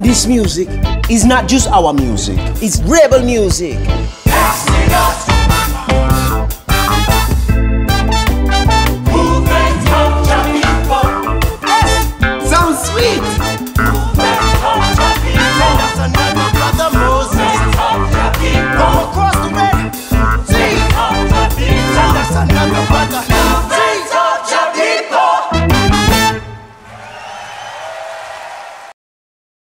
This music is not just our music, it's rebel music. Sounds sweet!